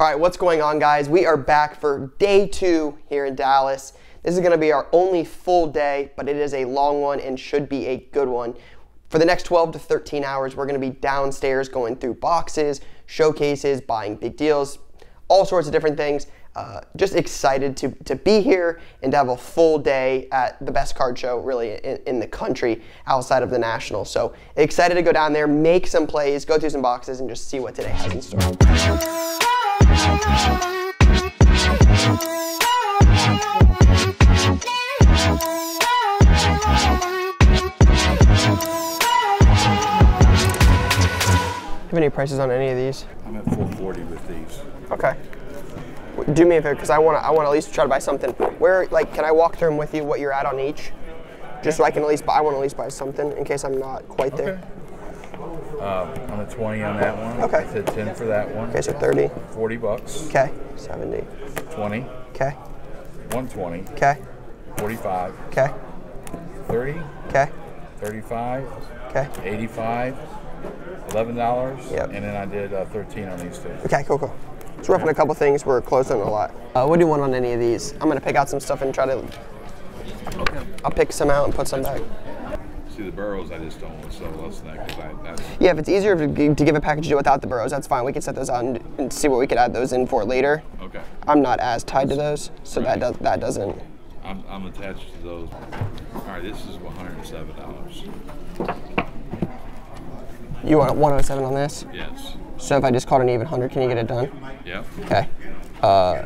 All right, what's going on, guys? We are back for day two here in Dallas. This is going to be our only full day, but it is a long one and should be a good one. For the next 12 to 13 hours, we're going to be downstairs going through boxes, showcases, buying big deals, all sorts of different things. Uh, just excited to, to be here and to have a full day at the best card show really in, in the country outside of the national. So excited to go down there, make some plays, go through some boxes, and just see what today has in store. Have any prices on any of these? I'm at 440 with these. Okay. Do me a favor, because I want to. I want to at least try to buy something. Where, like, can I walk through them with you? What you're at on each, just so I can at least buy. I want to at least buy something in case I'm not quite there. Uh, I'm at 20 on that one. Okay. I said 10 for that one. Okay, so 30. 40 bucks. Okay, 70. 20. Okay, 120. okay, 45. okay, 30. okay, 35. okay. 85. $11. Yep. And then I did uh, 13 on these two. Okay, cool, cool. It's roughing a couple things. We're closing a lot. Uh, what do you want on any of these? I'm gonna pick out some stuff and try to. Okay. I'll pick some out and put some back. See, the burrows, I just don't want to sell less than that because I, that's, Yeah, if it's easier to, give a package deal without the burrows, that's fine. We can set those out and, and see what we could add those in for later. okay. I'm not as tied to those, so that does that doesn't. I'm, I'm attached to those. All right, this is $107. You want 107 on this? Yes. So if I just called an even 100, can you get it done? Yep. Okay. Uh,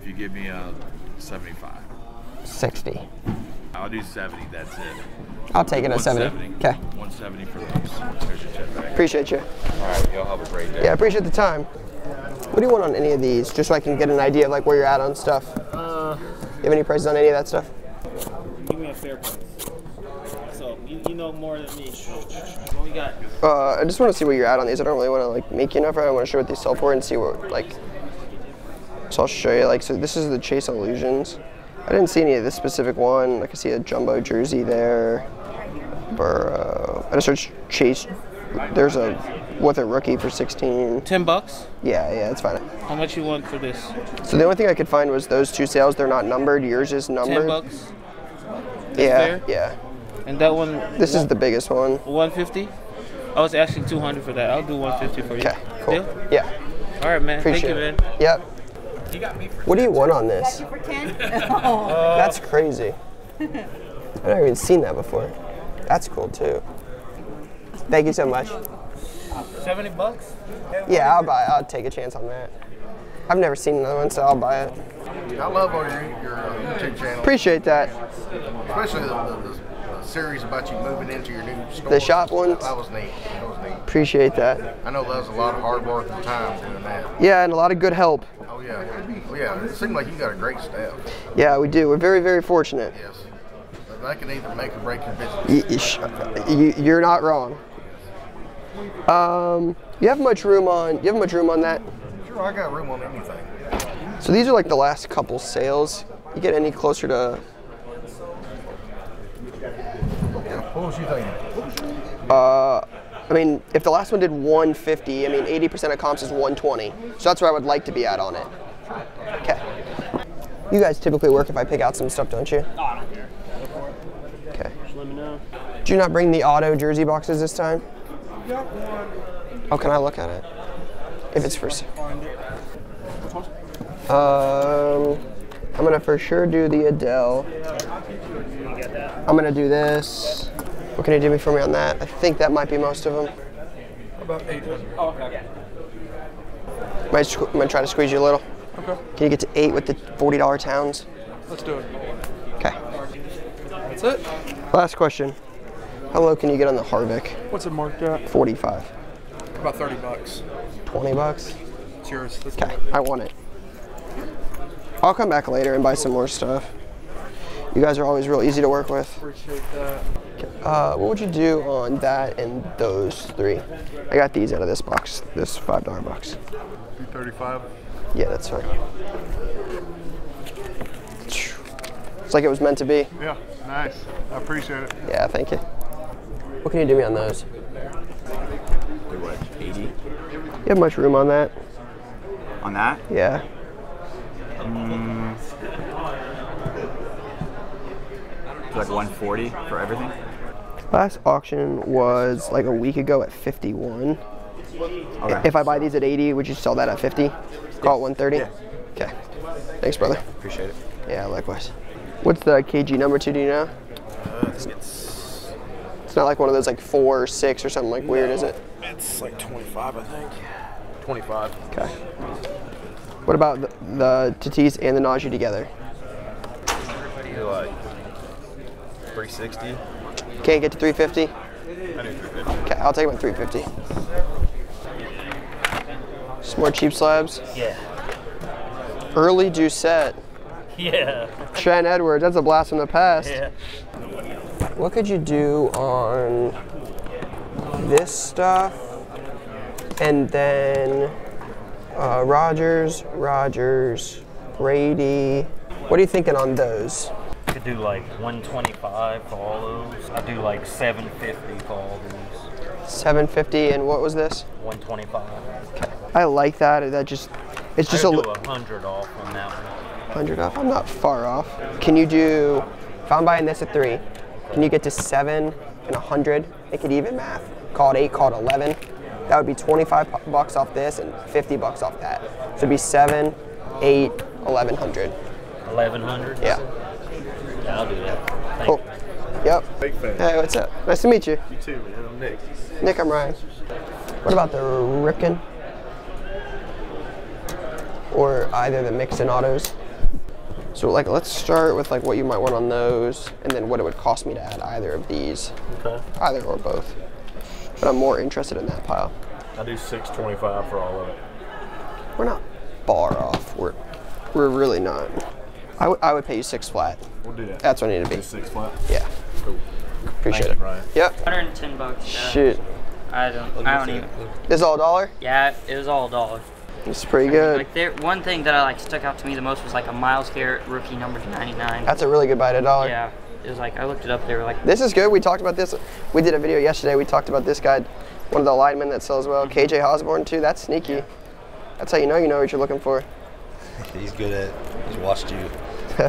If you give me a 75, 60. I'll do 70. That's it. I'll take it at 70. Okay. 170 for those. There's your check back. Appreciate you. All right, y'all have a great day. Yeah, I appreciate the time. What do you want on any of these, just so I can get an idea of like where you're at on stuff? Uh, You have any prices on any of that stuff? give me a fair price. So you, you know more than me. What we got? Uh, I just want to see where you're at on these. I don't really want to like make you an offer. I want to show what these sell for and see what like. So I'll show you. Like, so this is the Chase Illusions. I didn't see any of this specific one. I see a jumbo jersey there. Burrow. I just searched Chase. There's a with a rookie for 16. Ten bucks. Yeah, yeah, it's fine. How much you want for this? So the only thing I could find was those two sales. They're not numbered. Yours is numbered. Ten bucks. yeah, fair? yeah. And that one. This is the biggest one. 150. I was asking 200 for that. I'll do 150 for you. Okay, cool. Deal? Yeah, All right, man. appreciate Thank you, man. it. Yep. What do you want on this? For 10? That's crazy. I've never even seen that before. That's cool too. Thank you so much. 70 bucks. Yeah, I'll buy. I'll take a chance on that. I've never seen another one, so I'll buy it. I love all your, your uh, YouTube channel, Appreciate that. especially the, the, the, the series about you moving into your new store. The shop ones? That was neat. That was neat. Appreciate that. I know that was a lot of hard work and time doing that. Yeah, and a lot of good help. Oh yeah, oh yeah. It seemed like you got a great staff. Yeah, we do. We're very, very fortunate. Yes, But that can either make or break your business. You- You're not wrong. Um, you have much room on. You have much room on that. Sure, I got room on anything. So these are like the last couple sales. You get any closer to Yeah. What was you thinking? Uh, I mean, if the last one did 150, I mean, 80% of comps is 120. So that's where I would like to be at on it. Okay. You guys typically work if I pick out some stuff, don't you? Oh, I don't care. Okay. Let me know. Did you not bring the auto jersey boxes this time? Oh, can I look at it? If it's for. Um, I'm gonna for sure do the Adele. I'm gonna do this. What can you do me for me on that? I think that might be most of them. About 800. Oh, okay. Might I'm gonna try to squeeze you a little. Okay, Can you get to eight with the $40 towns? let's do it. Okay. That's it. Last question. How low can you get on the Harvick? What's it marked at? 45. About 30 bucks. 20 bucks? It's yours. Okay, I want it. I'll come back later and buy some more stuff. You guys are always real easy to work with. Appreciate that. Uh, what would you do on that and those three? I got these out of this box, this $5 box. 235. Yeah, that's fine. It's like it was meant to be. Yeah, nice. I appreciate it. Yeah, thank you. What can you do me on those? They're what, 80? You have much room on that? On that? Yeah. It's like 140 for everything. Last auction was like a week ago at 51. Okay. If I buy these at 80, would you sell that at 50? Call it 130? Yeah. Okay. Thanks, brother. Appreciate it. Yeah, likewise. What's the KG number two, do you know? Uh, it's, It's not like one of those like four or six or something like weird, is it? it's like 25, I think. 25. Okay. What about the, the Tatis and the Najee together? Like 360. Can't get to 350? I do 350. Okay, I'll take at 350. Some more cheap slabs. Yeah. Early Doucet. Yeah. Trent Edwards, that's a blast from the past. Yeah. What could you do on this stuff? And then uh, Rogers, Rogers, Brady. What are you thinking on those? Could do like 125 for all those. I do like 750 for all these. 750 and what was this? 125. I like that. That just, it's just I a do a hundred off on that one. 100 off. I'm not far off. Can you do, if I'm buying this at three, can you get to seven and 100? Make it even math. Call it eight, call it 11. That would be 25 bucks off this and 50 bucks off that. So it'd be seven, eight, 1100. 1100. Yeah. Yeah, I'll do that. Thank Cool. you. Yep. Big fan. Hey, what's up? Nice to meet you. You too, man. I'm Nick. Nick, I'm Ryan. What about the Ripken? Or either the Mixon autos? So like, let's start with like what you might want on those, and then what it would cost me to add either of these, Okay. either or both. But I'm more interested in that pile. I do 625 for all of it. We're not far off. We're we're really not. I would- I would pay you six flat. We'll do that. That's what I need to Do be. six flat. Yeah. Cool. Appreciate Thank it. you, Ryan. Yep. 110 bucks. Yeah. Shoot. I don't. I don't even. This is all a dollar. Yeah, it was all a dollar. It's pretty good. Like there, one thing that I like stuck out to me the most was like a Myles Garrett rookie number to 99. That's a really good buy at a dollar. yeah, it was like I looked it up. They were like, This is good. We talked about this. We did a video yesterday. We talked about this guy, one of the linemen that sells well. Mm-hmm. KJ Osborn too. That's sneaky. That's how you know you know what you're looking for. He's good at. He's watched you.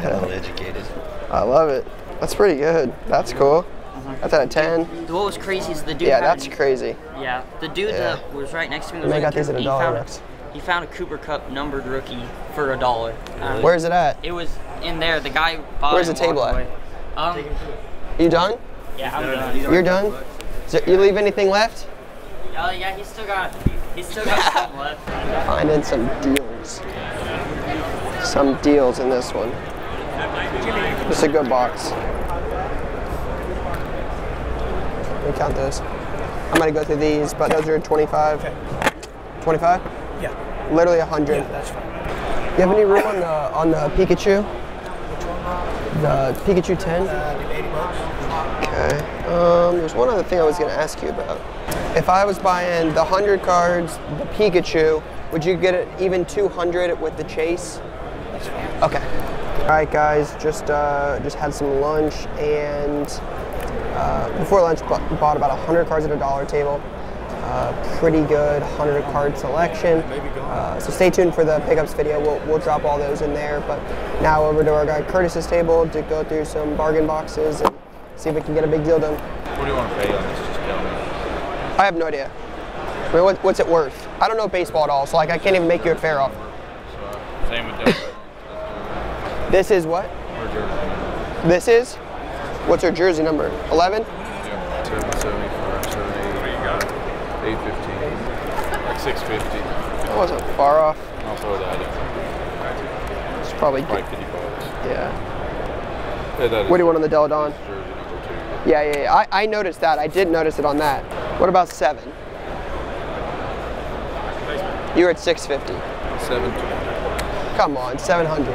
well educated. I love it. That's pretty good. That's cool. Uh-huh. That's out of ten. what was crazy is the dude. Yeah, had that's an- crazy. Yeah, the dude Yeah. that was right next to me was they like, got these at a he dollar found next. He found a Cooper Kupp numbered rookie for a dollar. Um, Where's it at? It was in there. The guy bought Where's the table walked at? Um, You done? yeah, I'm done. You're done. Is there, you leave anything left? Oh yeah, he's still got. He's still got some left. Finding some deals. Some deals in this one. It's a good box. Let me count those. I'm gonna go through these, but those are 25. 25? Yeah. Literally 100. Yeah, that's fine. You have any room on the on the Pikachu? The Pikachu 10? Okay. Um, there's one other thing I was gonna ask you about. If I was buying the 100 cards, the Pikachu, would you get it even 200 with the chase? Okay. All right, guys. Just uh, just had some lunch and uh, before lunch bought about 100 cards at a dollar table. Uh, pretty good 100 card selection. Uh, so stay tuned for the pickups video. We'll, we'll drop all those in there. But now over to our guy Curtis's table to go through some bargain boxes and see if we can get a big deal done. What do you want to pay on this? Just tell me. I have no idea. I mean, what, what's it worth? I don't know baseball at all, so like I can't even make you a fair offer. Same with. This is what? This is? What's her jersey number? 11? Yeah. 775, 780. What do you got? 815. Like 650. That wasn't far off. I'll throw that in. It's probably Probably 50 bucks. Yeah. Yeah, that is What do you want on the Delle Donne? Jersey number two. Yeah, yeah, yeah. I, I noticed that. I did notice it on that. What about seven? You were at 650. 720. Come on, 700.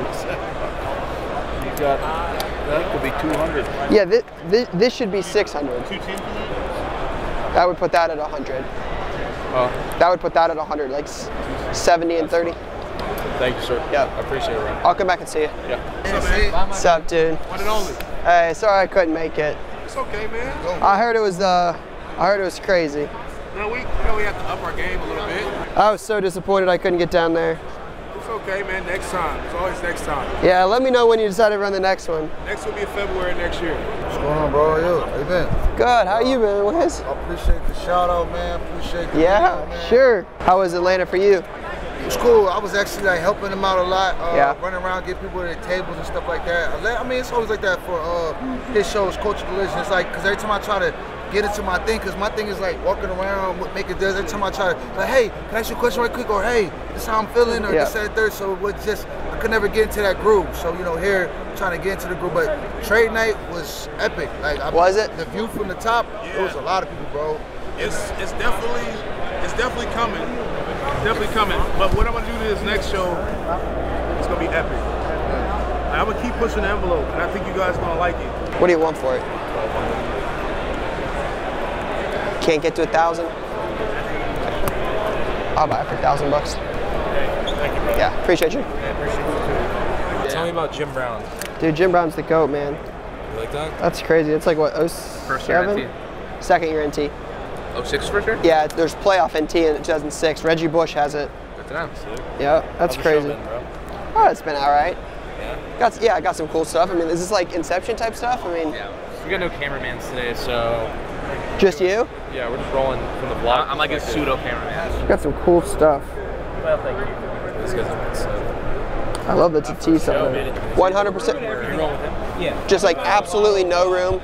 You got, that could be 200. Yeah, this, this, this should be 600. That would put that at 100. Uh, That would put that at 100, like 70 and 30. thank you, sir. Yeah. I appreciate it, Ryan. I'll come back and see you. Yeah. What's up, dude? One and only. Hey, sorry I couldn't make it. It's okay, man. I heard it was uh, I heard it was crazy. No, we, you know, we have to up our game a little bit. I was so disappointed I couldn't get down there. Okay, man. Next time. It's always next time. Yeah, let me know when you decide to run the next one. Next will be February next year. What's going on, bro? Yo, how you been? Good. How you been, Wiz? I appreciate the shout out, man. Appreciate the Yeah, video, man. sure. How was Atlanta for you? It was cool. I was actually like helping them out a lot. Uh, Yeah. Running around, get people to their tables and stuff like that. I was I mean, it's always like that for uh, his shows, Culture Collision. It's like, because every time I try to get into my thing, because my thing is like walking around, making deals. Every time I try to, like, hey, can I ask you a question right quick? Or hey, this is how I'm feeling, or Yeah. this, that, and third. So it was just, I could never get into that groove. So, you know, here, trying to get into the groove. But trade night was epic. Like, I, Was it? The view from the top, it was a lot of people, bro. It's it's definitely it's definitely coming. Definitely coming. But what I'm gonna do to this next show, it's gonna be epic. I'm gonna keep pushing the envelope, and I think you guys are gonna like it. What do you want for it? Can't get to a thousand? I'll buy it for a thousand bucks. Yeah, appreciate you. appreciate you too Tell me about Jim Brown. Dude, Jim Brown's the GOAT, man. You like that? That's crazy. It's like what, 07? First year NT. Second year NT. Oh, six for sure? Yeah, there's playoff NT in 2006. Reggie Bush has it. Good to know. Yeah, that's How's crazy. been, bro? Oh, it's been all right. Yeah. Got yeah, I got some cool stuff. I mean, is this like Inception type stuff? I mean, Yeah. We got no cameramans today, so just you? Yeah, we're just rolling from the vlog. I'm like a pseudo cameraman. Got some cool stuff. Well, thank you. This guy's a. I love the Tatis on it. 100%. You roll with him? Yeah. Just like absolutely no room.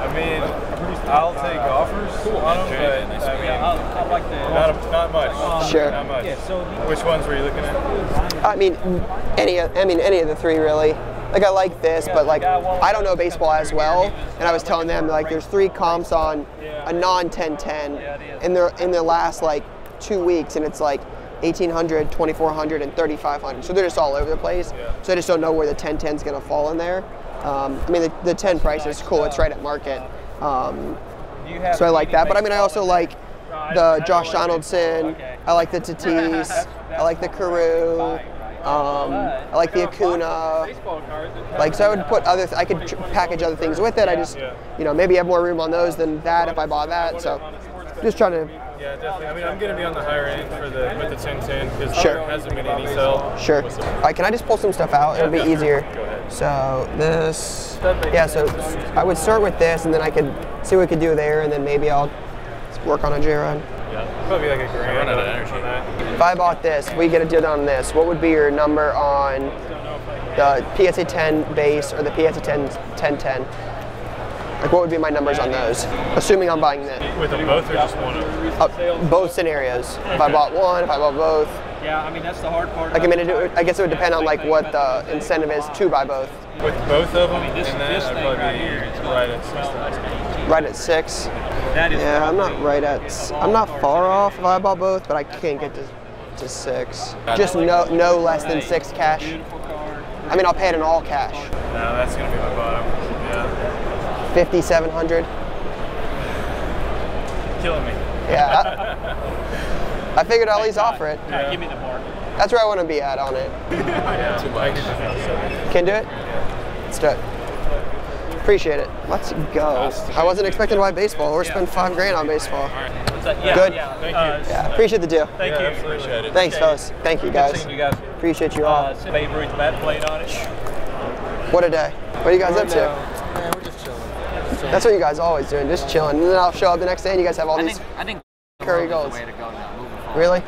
I mean, I'll take offers cool. on them, but I mean, I like the. not, not much. Sure. Not much. Yeah, so Which ones were you looking at? I mean, any. I mean, any of the three really. Like I like this, but like I don't know baseball as well, and I was telling them like there's three comps on a non-1010 in their in the last like two weeks, and it's like 1800, 2400, and 3500. So they're just all over the place. So I just don't know where the 1010 is gonna fall in there. Um, I mean, the, the 10 price is cool. It's right at market. Um, so I like that. But I mean, I also like the Josh Donaldson. I like the Tatis. I like the Carew. Um, I like the Acuna. Like, so I would put other, th- I could tr- package other things with it. I just, you know, maybe have more room on those than that if I bought that. So just trying to, Yeah, definitely. I mean, I'm going to be on the higher end for the with the 1010 because Sure. there hasn't been any sell. sure. All right, can I just pull some stuff out? It'll be easier. Go ahead. So this, yeah, so I would start with this and then I could see what we could do there and then maybe I'll work on a J-Rod. Yeah, probably like a grand run out of on- energy. on that. If I bought this, we get a deal on this. What would be your number on the PSA 10 base or the PSA 10 1010? Like, what would be my numbers on those? Assuming I'm buying this. With them both or just one of them? Uh, both scenarios. If I bought one, if I bought both. yeah, I mean that's the hard part. Like, I mean, it, I guess it would depend on like what the incentive is to buy both. With both of them, this- and then this I'd thing probably right be right at six. Right at six. Yeah, I'm not right at. I'm not far off if I bought both, but I can't get to, to six. Just no no less than six cash. I mean, I'll pay it in all cash. No, that's going to be my bottom. Yeah. 5,700. Killing me. Yeah. I, I figured I'll at least offer it. Give me the mark. That's where I want to be at on it. Yeah. Too much. Can do it? Let's do it. Appreciate it. Let's go. I wasn't expecting to buy baseball or spend five grand on baseball. Yeah, Good. Yeah, Thank uh, you. Yeah, appreciate the deal. Thank Yeah, you. absolutely. Appreciate it. Thanks, fellas. Thank you, guys. seeing you guys. Appreciate you all. Uh, Babe Ruth bat plate on it. What a day. What are you guys up to? Man, we're just chilling. That's what you guys always doing, just chilling. And then I'll show up the next day and you guys have all I these think I think Curry is the goals. way to go now. Moving forward. Really?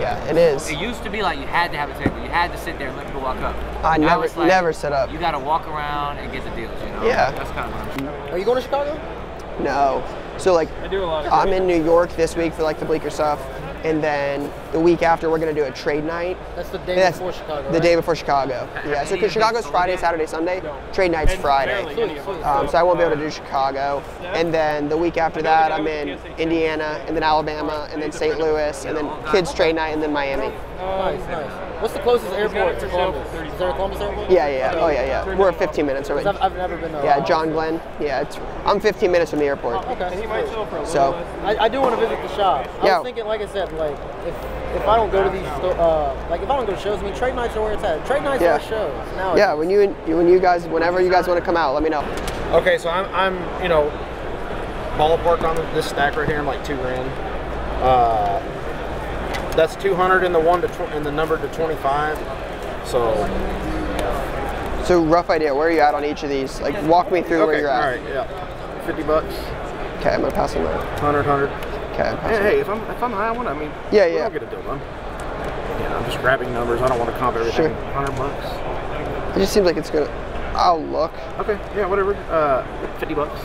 Yeah, it is. It used to be like you had to have a table. You had to sit there and let people walk up. I Now never it's like, never set up. You got to walk around and get the deals. You know. Yeah. That's kind of what I'm. Are you going to Chicago? No. So like I do a lot of I'm in New York this week for like the Bleecker stuff. And then the week after, we're gonna do a trade night. That's the day That's before Chicago. The right? day before Chicago. Yeah. So because Chicago's Friday, Saturday, Sunday. No. Trade night's Friday. Sweet, sweet. Um, so I won't be able to do Chicago. And then the week after that, I'm in Indiana, and then Alabama, and then St. Louis, and then kids trade night, and then Miami. Nice, nice. What's the closest airport to Columbus? Is there a Columbus airport? Yeah, yeah, yeah. Oh yeah, yeah. We're 15 minutes away. 'Cause I've, I've never been there. Yeah, John Glenn. Yeah, it's, I'm 15 minutes from the airport. Okay. sweet. So I, I do want to visit the shop. I Yeah. was thinking, like I said, like if if I don't go to these, sto- uh, like if I don't go to shows, I mean, trade nights are where it's at. Trade nights Yeah. are shows. Now yeah, when you when you guys whenever you guys want to come out, let me know. Okay, so I'm, I'm you know, ballpark on this stack right here. I'm like two grand. Uh, that's 200 in the one to tw- in the number to 25. So So rough idea, where are you at on each of these? Like walk me through where you're at. all right, yeah, 50 bucks, Okay, I'm gonna pass them out. 100, 100. Okay, I'm Hey, passing hey, if I'm if I'm high on one, I mean, Yeah, yeah. I'll get a deal done. Yeah, I'm just grabbing numbers. I don't want to comp everything. Sure. 100 bucks. It just seems like it's gonna. I'll look. Okay, yeah, whatever. Uh, 50 bucks.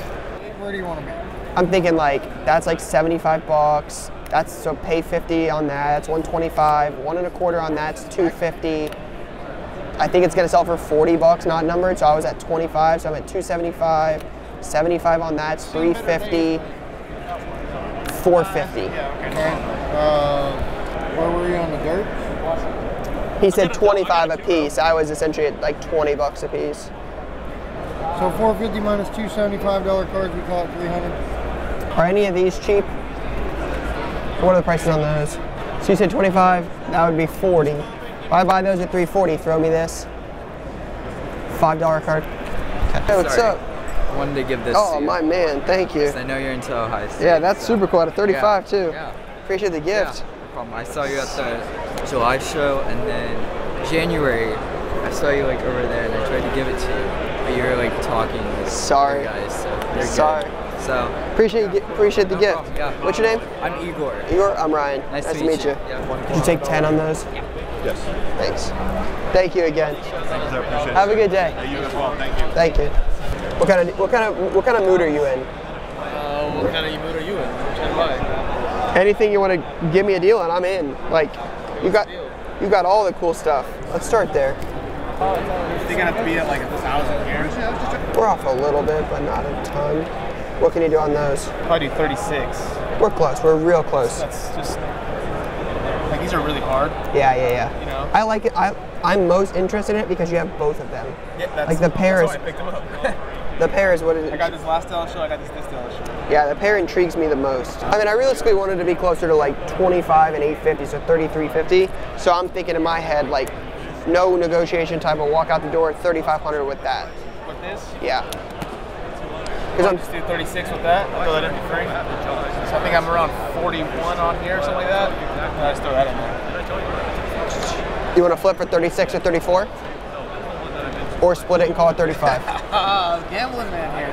Where do you want to be? I'm thinking like that's like 75 bucks. That's so pay 50 on that. That's 125. One and a quarter on that's 250. I think it's gonna sell for 40 bucks, not numbered. So I was at 25, so I'm at 275. 75 on that's 350. 450. Okay. Uh, where were you on the dirt? He said 25 a piece. I was essentially at like 20 bucks a piece. So 450 minus two $75 cards, we call it 300. Are any of these cheap? What are the prices on those? So you said 25, that would be 40. If I buy those at 340, throw me this. $5 card. Hey, what's Sorry. up? Wanted to give this Oh, to you. my man, thank you. I know you're into Ohio State. Yeah, that's so- super cool. At a 35 Yeah, too. Yeah. Appreciate the gift. Yeah, no problem. I saw you at the July show, and then January, I saw you like over there, and I tried to give it to you, but you were like talking with Sorry. guys, so Sorry. good. So Appreciate you, appreciate the No gift. yeah. What's your name? I'm Igor. Igor, I'm Ryan. Nice, to meet you. Yeah. Did you take 10 on those? Yeah. Yes. Thanks. Thank you again. Thanks, I appreciate it. Have a good day. Hey, you as well. Thank you. Thank you. What kind of what kind of what kind of mood are you in? Uh, what kind of mood are you in? What you trying to buy? Anything you want to give me a deal and I'm in. Like you got you got all the cool stuff. Let's start there. You think I have to be at like a thousand here? We're off a little bit, but not a ton. What can you do on those? Probably do 36. We're close. We're real close. That's just like these are really hard. Yeah, yeah, yeah. You know? I like it. I I'm most interested in it because you have both of them. Yeah, that's, Like the pair is why I picked them up. the pair is what it I got this last Dallas show. I got this this Dallas show. Yeah, the pair intrigues me the most. I mean, I realistically wanted to be closer to like 25 and 850, so 3350. So I'm thinking in my head like no negotiation type of walk out the door 3500 with that. With this, Yeah. I'm just do 36 with that. I'll throw that in for free. So I think I'm around 41 on here, or something like that. And I just throw that in there. You want to flip for 36 or 34? Or split it and call it 35. Ah, gambling man here.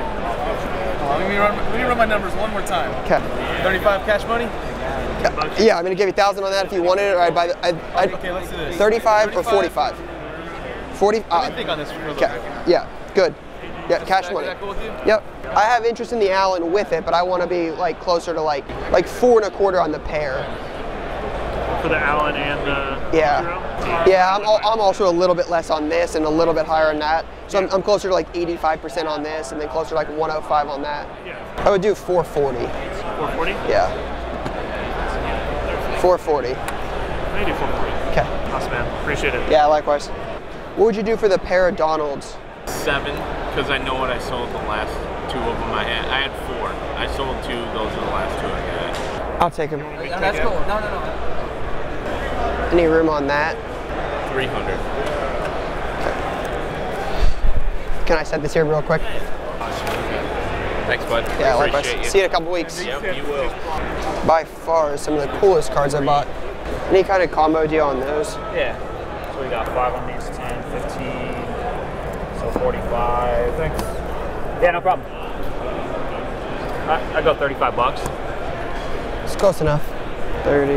Let me run. Let me run my numbers one more time. Okay. 35 cash money. Yeah, I'm gonna give you a thousand on that if you wanted it, or I'd buy the, I'd, I'd, Okay, let's do this. 35 or 45. 40. Let Uh, think on this okay. Yeah, good. Yeah, cash that- money. that cool with you? Yep. I have interest in the Allen with it, but I want to be like closer to like like four and a quarter on the pair. For the Allen and the Yeah. Hero? Yeah, I'm, al- I'm also a little bit less on this and a little bit higher on that. So I'm, I'm closer to like 85% on this and then closer to like 105 on that. Yeah. I would do 440. 440? Yeah. 440. Maybe 440. Okay. Awesome, man. Appreciate it. Yeah, likewise. What would you do for the pair of Donalds? Seven, because I know what I sold the last two of them. I had, I had four. I sold two. Those are the last two I had. I'll take them. That's cool. No, no, no. Any room on that? 300. Can I set this here real quick? Thanks, bud. Yeah, likewise. Appreciate you. See you in a couple weeks. Yep, you will. By far, some of the coolest cards I bought. Any kind of combo deal on those? Yeah. So we got five on these, 10, 15, so 45. Thanks. Yeah, no problem. I, I go 35 bucks. It's close enough. 30.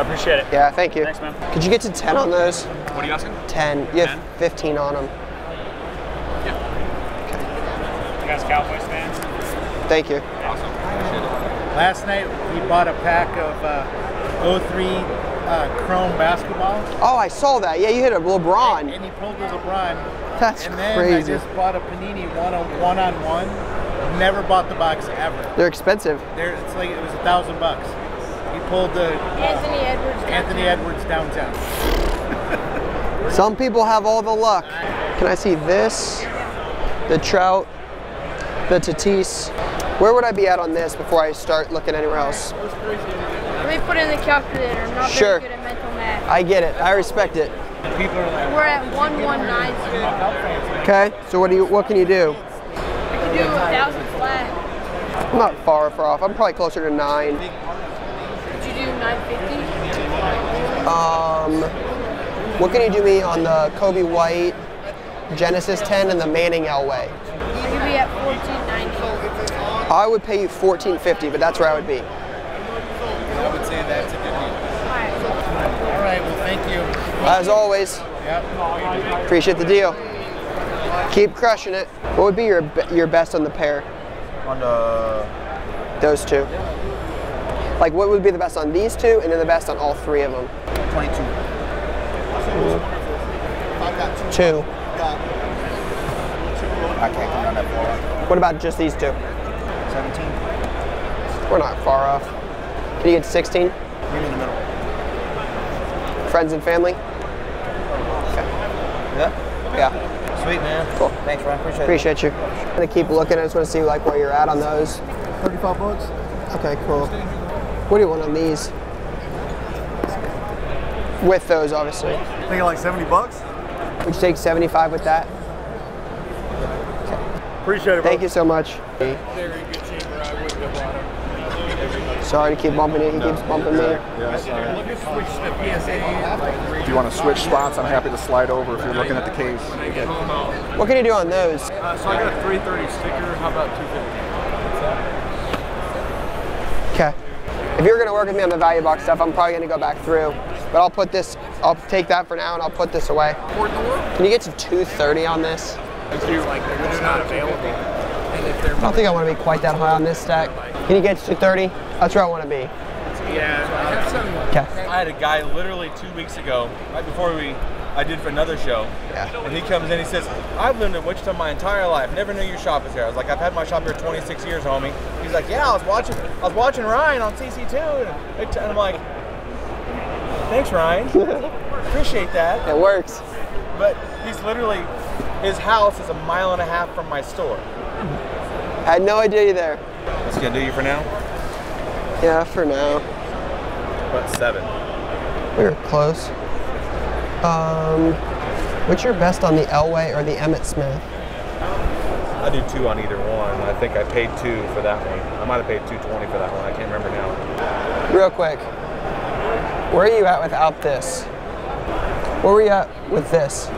I appreciate it. Yeah, thank you. Thanks, man. Could you get to 10 on those? What are you asking? 10. You have 15 on them. Yeah. You guys Cowboys fans? Thank you. Awesome. Appreciate it. Last night we bought a pack of uh, 03 uh, Chrome basketball. Oh, I saw that. Yeah, you hit a LeBron. And he pulled the LeBron. That's and then crazy. I just bought a Panini one on one on one. Never bought the box ever. They're expensive. There, it's like it was a thousand bucks. He pulled the Anthony Edwards. Anthony Edwards downtown. Some people have all the luck. Can I see this? The Trout, the Tatis. Where would I be at on this before I start looking anywhere else? Put in the calculator. I'm not Sure. very good at mental math. I get it. I respect it. People are like, We're at 1190. Okay. So what do you? What can you do? I can do a thousand flat. I'm not far far off. I'm probably closer to nine. Could you do 950. Um, what can you do me on the Coby White Genesis 10 and the Manning Elway? You'd be at 1490. I would pay you 14.50, but that's where I would be. I would say that's a good deal. All right, well, thank you. As always, Yep. appreciate the deal. Keep crushing it. What would be your your best on the pair? On the Those two. Like, what would be the best on these two, and then the best on all three of them? 22. Two. I can't come down that far. What about just these two? 17. We're not far off. Can you get 16? Maybe in the middle. Friends and family? Yeah? Yeah. Sweet, man. Cool. Thanks, Ryan. Appreciate, Appreciate you. I'm gonna keep looking. I just want to see like where you're at on those. 35 bucks? Okay, cool. What do you want on these? With those, obviously. Thinking like 70 bucks? Would you take 75 with that? Appreciate it, Thank you so much. Sorry to keep bumping it. He keeps bumping me. If you want to switch spots, I'm happy to slide over if you're looking at the case. What can you do on those? Uh, so I got a 330 sticker. How about 250? Okay. If you're gonna work with me on the value box stuff, I'm probably gonna go back through. But I'll put this, I'll take that for now and I'll put this away. Can you get to 230 on this? If you like, they're not available. And if they're I don't think I want to be quite that high on this stack. Can you get to 230? That's where I want to be. Yeah, I have some. Okay. I had a guy literally two weeks ago, right before we, I did for another show. Yeah. And he comes in, he says, "I've lived in Wichita my entire life. Never knew your shop was here." I was like, "I've had my shop here 26 years, homie." He's like, "Yeah, I was watching, I was watching Ryan on CC2," and I'm like, "Thanks, Ryan. Appreciate that." It works. But he's literally, his house is a mile and a half from my store. I had no idea you there. That's gonna do you for now. Yeah, for now. What seven? We were close. Um, what's your best on the Elway or the Emmitt Smith? I do two on either one. I think I paid two for that one. I might have paid 220 for that one. I can't remember now. Real quick, where are you at without this? Where were you at with this?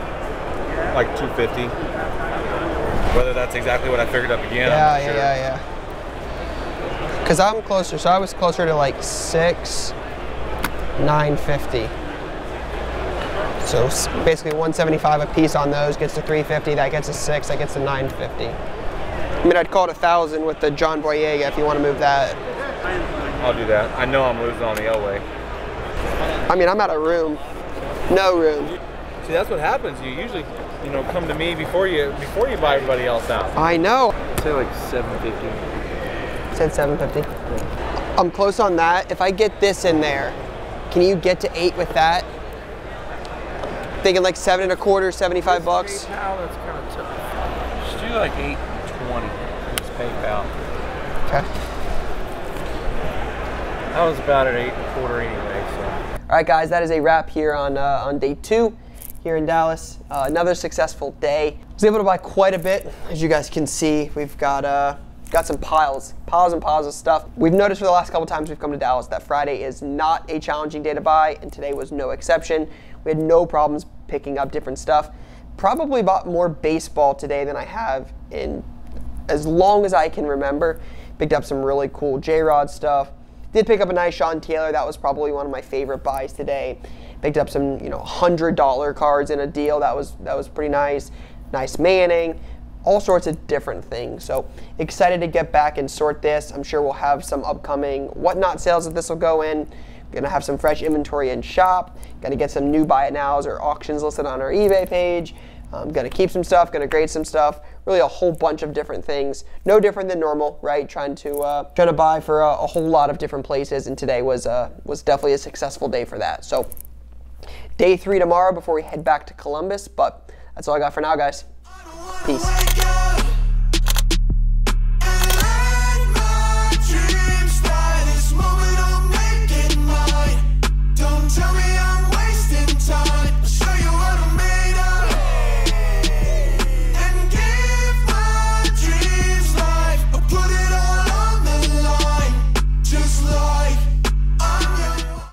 Like 250. Whether that's exactly what I figured up again, yeah, I'm not yeah, sure. yeah, yeah. Cause I'm closer, so I was closer to like six, nine fifty. So basically 175 a piece on those gets to 350. That gets to six. That gets to 950. I mean, I'd call it a thousand with the John Boyega if you want to move that. I'll do that. I know I'm losing on the Elway. I mean, I'm out of room. No room. See, that's what happens. You usually, you know, come to me before you before you buy everybody else out. I know. Say like 750. Said 750. I'm close on that. If I get this in there, can you get to eight with that? Thinking like seven and a quarter, 75 bucks. PayPal, that's kind of tough. Just do like 820. Just PayPal. Okay. I was about at eight and a quarter anyway, so. All right, guys, that is a wrap here on uh, on day two here in Dallas. Uh, another successful day. I was able to buy quite a bit, as you guys can see. We've got uh, got some piles, piles and piles of stuff. We've noticed for the last couple times we've come to Dallas that Friday is not a challenging day to buy, and today was no exception. We had no problems picking up different stuff. Probably bought more baseball today than I have in as long as I can remember. Picked up some really cool J-Rod stuff. Did pick up a nice Sean Taylor. That was probably one of my favorite buys today. Picked up some, you know, hundred dollar cards in a deal. That was that was pretty nice. Nice Manning, all sorts of different things. So excited to get back and sort this. I'm sure we'll have some upcoming Whatnot sales that this will go in. Gonna have some fresh inventory in shop. Gonna get some new buy it nows or auctions listed on our eBay page. I'm gonna keep some stuff, gonna grade some stuff. Really a whole bunch of different things. No different than normal, right? Trying to uh, trying to buy for a, a whole lot of different places, and today was uh, was definitely a successful day for that. So day three tomorrow before we head back to Columbus. But that's all I got for now, guys. Peace.